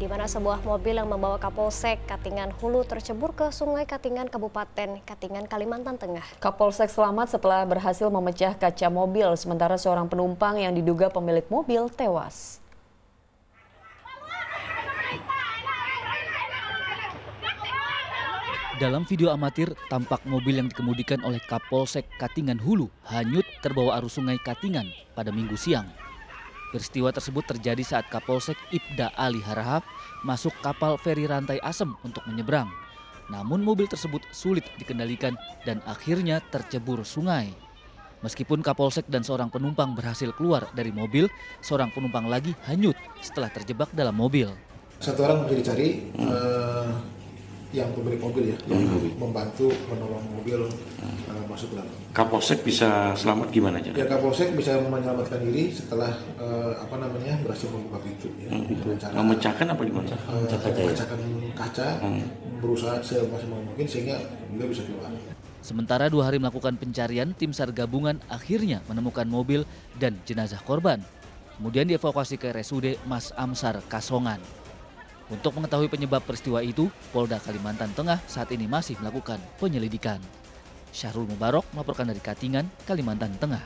di mana sebuah mobil yang membawa Kapolsek Katingan Hulu tercebur ke Sungai Katingan Kabupaten Katingan Kalimantan Tengah. Kapolsek selamat setelah berhasil memecah kaca mobil, sementara seorang penumpang yang diduga pemilik mobil tewas. Dalam video amatir, tampak mobil yang dikemudikan oleh Kapolsek Katingan Hulu hanyut terbawa arus sungai Katingan pada minggu siang. Peristiwa tersebut terjadi saat Kapolsek Ibda Ali Harahap masuk kapal feri rantai asem untuk menyeberang. Namun mobil tersebut sulit dikendalikan dan akhirnya tercebur sungai. Meskipun Kapolsek dan seorang penumpang berhasil keluar dari mobil, seorang penumpang lagi hanyut setelah terjebak dalam mobil. Satu orang masih dicari, eh, yang pemilik mobil ya, yang membantu menolong mobil eh, masuk ke dalam. Kapolsek bisa selamat gimana aja? Ya Kapolsek bisa menyelamatkan diri setelah eh, apa namanya berhasil membuka pintu ya, dengan cara Memecahkan apa gimana? eh, memecahkan kaca, berusaha semaksimal mungkin sehingga beliau bisa keluar. Sementara dua hari melakukan pencarian, tim SAR gabungan akhirnya menemukan mobil dan jenazah korban. Kemudian dievakuasi ke RSUD Mas Amsar Kasongan. Untuk mengetahui penyebab peristiwa itu, Polda Kalimantan Tengah saat ini masih melakukan penyelidikan. Syahrul Mubarok melaporkan dari Katingan, Kalimantan Tengah.